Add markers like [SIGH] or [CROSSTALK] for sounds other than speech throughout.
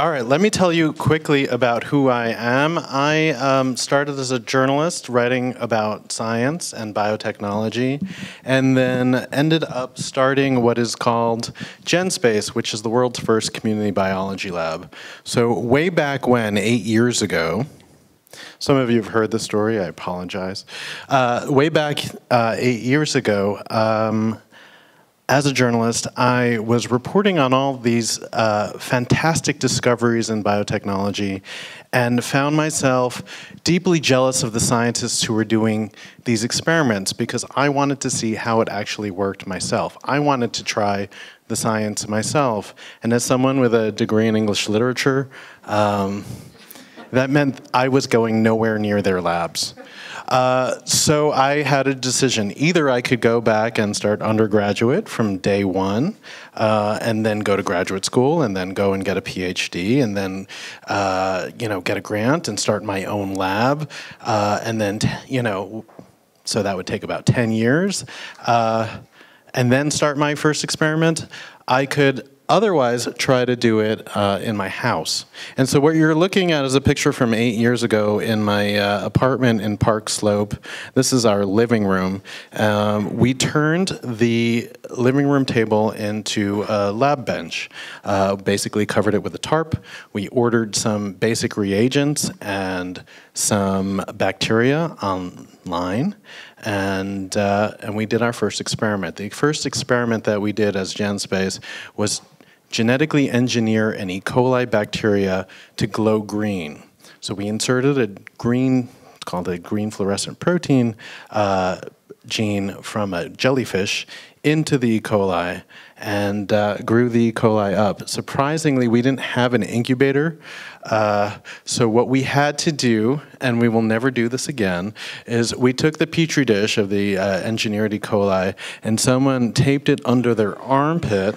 All right, let me tell you quickly about who I am. I um, started as a journalist writing about science and biotechnology, and then ended up starting what is called GenSpace, which is the world's first community biology lab. So, way back when, eight years ago, some of you have heard the story, I apologize. Uh, way back uh, eight years ago, um, as a journalist, I was reporting on all these uh, fantastic discoveries in biotechnology and found myself deeply jealous of the scientists who were doing these experiments because I wanted to see how it actually worked myself. I wanted to try the science myself. And as someone with a degree in English literature, um, that meant I was going nowhere near their labs. Uh, so I had a decision. Either I could go back and start undergraduate from day one, uh, and then go to graduate school, and then go and get a PhD, and then uh, you know get a grant and start my own lab, uh, and then you know, so that would take about ten years, uh, and then start my first experiment. I could otherwise try to do it uh, in my house. And so what you're looking at is a picture from eight years ago in my uh, apartment in Park Slope. This is our living room. Um, we turned the living room table into a lab bench, uh, basically covered it with a tarp. We ordered some basic reagents and some bacteria online and uh, and we did our first experiment. The first experiment that we did as GenSpace was genetically engineer an E. coli bacteria to glow green. So we inserted a green, it's called a green fluorescent protein uh, gene from a jellyfish into the E. coli and uh, grew the E. coli up. Surprisingly, we didn't have an incubator. Uh, so what we had to do, and we will never do this again, is we took the petri dish of the uh, engineered E. coli and someone taped it under their armpit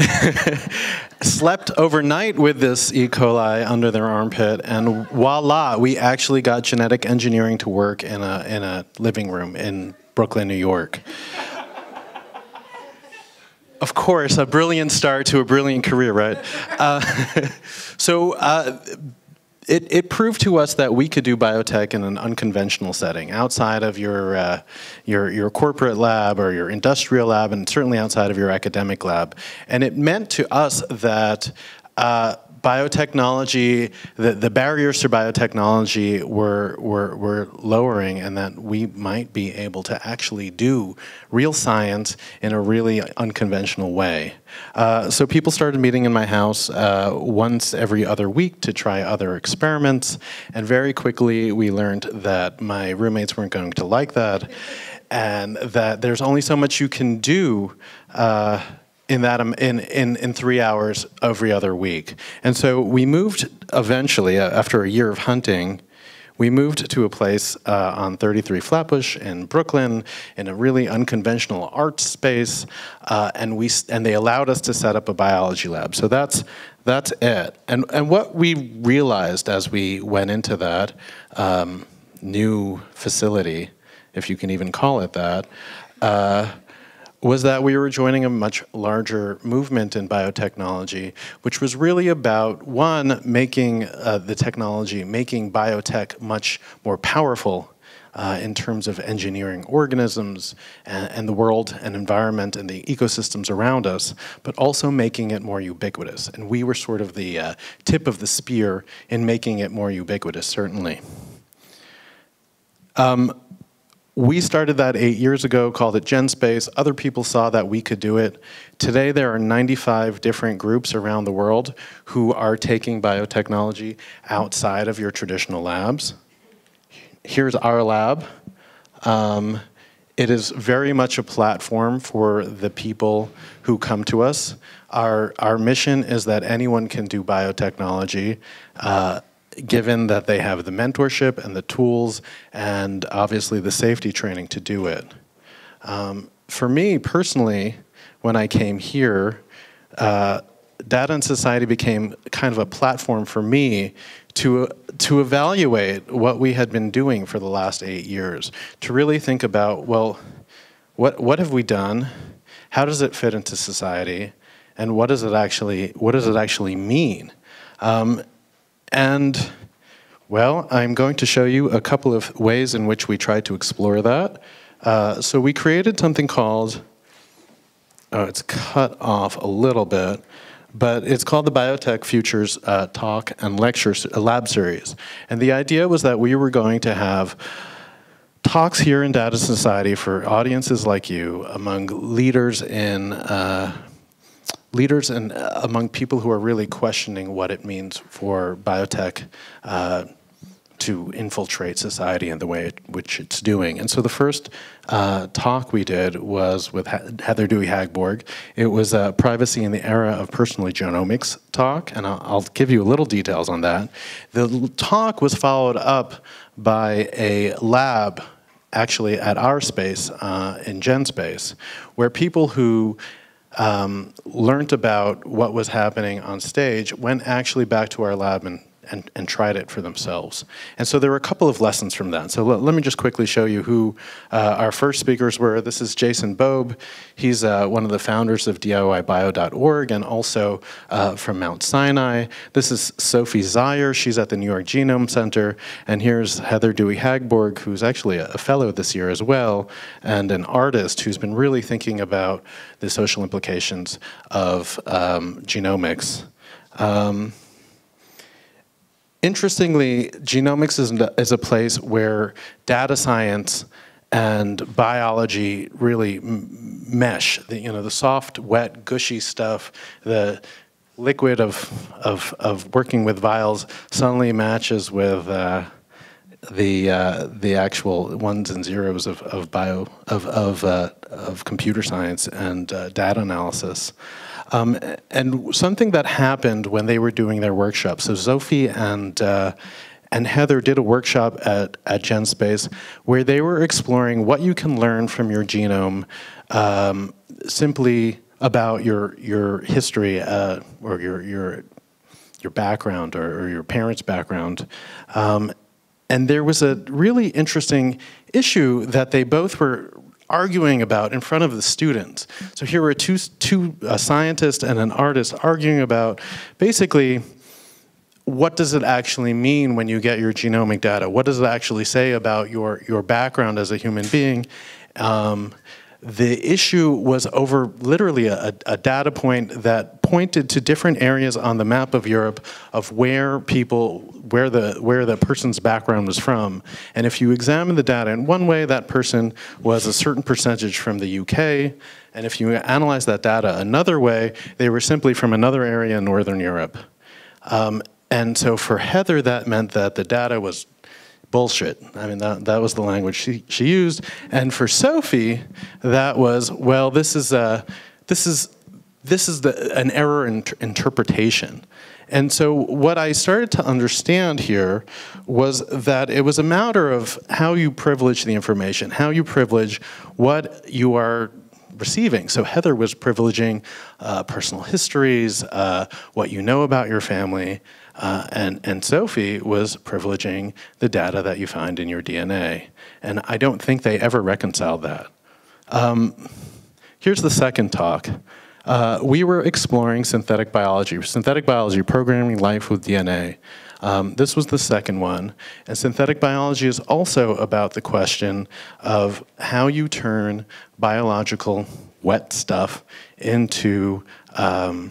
[LAUGHS] slept overnight with this E. coli under their armpit, and voila, we actually got genetic engineering to work in a, in a living room in Brooklyn, New York. Of course, a brilliant start to a brilliant career, right? Uh, [LAUGHS] so, uh, it, it proved to us that we could do biotech in an unconventional setting, outside of your, uh, your, your corporate lab or your industrial lab, and certainly outside of your academic lab. And it meant to us that uh, biotechnology, the, the barriers to biotechnology were, were, were lowering and that we might be able to actually do real science in a really unconventional way. Uh, so people started meeting in my house uh, once every other week to try other experiments, and very quickly we learned that my roommates weren't going to like that, and that there's only so much you can do uh, in that um, in, in, in three hours every other week. And so we moved eventually, uh, after a year of hunting, we moved to a place uh, on 33 Flatbush in Brooklyn in a really unconventional art space, uh, and we and they allowed us to set up a biology lab. So that's that's it. And and what we realized as we went into that um, new facility, if you can even call it that. Uh, was that we were joining a much larger movement in biotechnology, which was really about, one, making uh, the technology, making biotech much more powerful uh, in terms of engineering organisms and, and, the world and environment and the ecosystems around us, but also making it more ubiquitous. And we were sort of the uh, tip of the spear in making it more ubiquitous, certainly. Um, we started that eight years ago, called it GenSpace. Other people saw that we could do it. Today, there are 95 different groups around the world who are taking biotechnology outside of your traditional labs. Here's our lab. Um, it is very much a platform for the people who come to us. Our, our mission is that anyone can do biotechnology. Uh, given that they have the mentorship and the tools and obviously the safety training to do it. Um, for me personally, when I came here, uh, Data and Society became kind of a platform for me to, to evaluate what we had been doing for the last eight years, to really think about, well, what, what have we done? How does it fit into society? and what does it actually what does it actually mean? Um, and well, I'm going to show you a couple of ways in which we try to explore that. Uh, so we created something called, oh, it's cut off a little bit, but it's called the Biotech Futures uh, Talk and Lecture uh, Lab Series. And the idea was that we were going to have talks here in Data Society for audiences like you among leaders in uh, leaders and uh, among people who are really questioning what it means for biotech uh, to infiltrate society in the way it, which it's doing. And so the first uh, talk we did was with Heather Dewey Hagborg. It was a privacy in the era of personal genomics talk, and I'll, I'll give you a little details on that. The talk was followed up by a lab actually at our space uh, in GenSpace, where people who um, learned about what was happening on stage went actually back to our lab and and, and tried it for themselves. And so there were a couple of lessons from that. So let, me just quickly show you who uh, our first speakers were. This is Jason Bobe. He's uh, one of the founders of DIYbio.org and also uh, from Mount Sinai. This is Sophie Zaaijer. She's at the New York Genome Center. And here's Heather Dewey Hagborg, who's actually a, a fellow this year as well, and an artist who's been really thinking about the social implications of um, genomics. Um, Interestingly, genomics is, is a place where data science and biology really mesh. The, you know, the soft, wet, gushy stuff, the liquid of, of, of working with vials suddenly matches with uh, the uh, the actual ones and zeros of, of bio of of, uh, of computer science and uh, data analysis. Um, and something that happened when they were doing their workshop, so Sophie and uh, and Heather did a workshop at, at GenSpace where they were exploring what you can learn from your genome um, simply about your your history uh, or your your your background or, or your parents' background. Um, and there was a really interesting issue that they both were arguing about in front of the students. So here were two, two a scientist and an artist arguing about basically what does it actually mean when you get your genomic data? What does it actually say about your, your background as a human being? Um, the issue was over literally a, a, data point that pointed to different areas on the map of Europe of where people, where the, where the person's background was from. And if you examine the data in one way, that person was a certain percentage from the UK. And if you analyze that data another way, they were simply from another area in Northern Europe. Um, and so for Heather, that meant that the data was bullshit. I mean, that, that was the language she, she used. And for Sophie, that was, well, this is, a, this is, this is the, an error in interpretation. And so what I started to understand here was that it was a matter of how you privilege the information, how you privilege what you are receiving. So Heather was privileging uh, personal histories, uh, what you know about your family, uh, and, and Sophie was privileging the data that you find in your DNA. And I don't think they ever reconciled that. Um, here's the second talk. Uh, we were exploring synthetic biology, synthetic biology, programming life with DNA. Um, this was the second one. And synthetic biology is also about the question of how you turn biological wet stuff into um,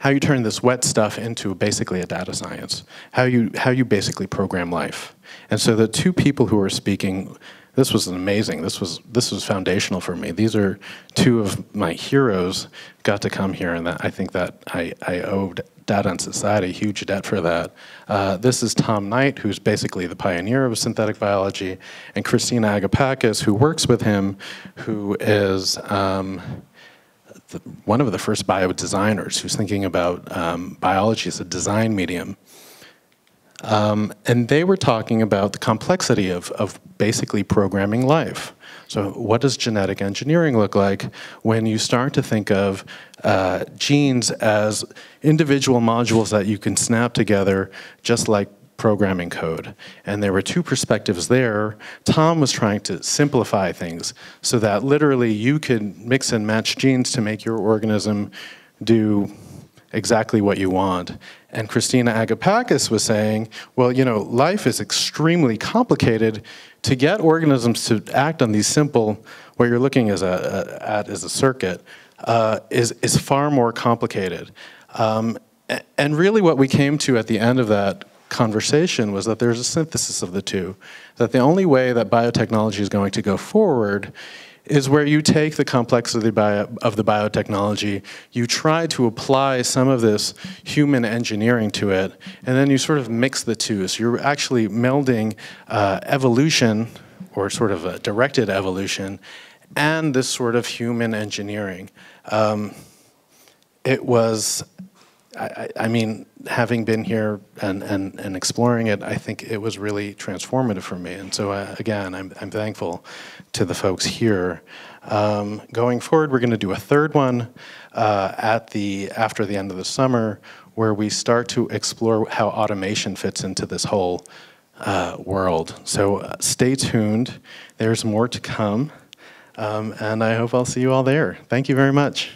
how you turn this wet stuff into basically a data science, how you, how you basically program life. And so the two people who are speaking, this was amazing. This was, this was foundational for me. These are two of my heroes got to come here, and that, I think that I, I owed Data and Society a huge debt for that. Uh, this is Tom Knight, who's basically the pioneer of synthetic biology, and Christina Agapakis, who works with him, who is um, the, one of the first bio designers who's thinking about um, biology as a design medium. Um, and they were talking about the complexity of, of basically programming life. So what does genetic engineering look like when you start to think of uh, genes as individual modules that you can snap together just like programming code. And there were two perspectives there. Tom was trying to simplify things so that literally you could mix and match genes to make your organism do exactly what you want. And Christina Agapakis was saying, well, you know, life is extremely complicated. To get organisms to act on these simple, what you're looking as a, a at as a circuit, uh, is, is far more complicated. Um, and really what we came to at the end of that conversation was that there's a synthesis of the two. That the only way that biotechnology is going to go forward is where you take the complexity of the biotechnology, you try to apply some of this human engineering to it, and then you sort of mix the two. So you're actually melding uh, evolution, or sort of a directed evolution, and this sort of human engineering. Um, it was I, I, mean, having been here and, and, and exploring it, I think it was really transformative for me. And so, uh, again, I'm, I'm thankful to the folks here. Um, going forward, we're going to do a third one uh, at the after the end of the summer, where we start to explore how automation fits into this whole uh, world. So, uh, stay tuned. There's more to come, um, and I hope I'll see you all there. Thank you very much.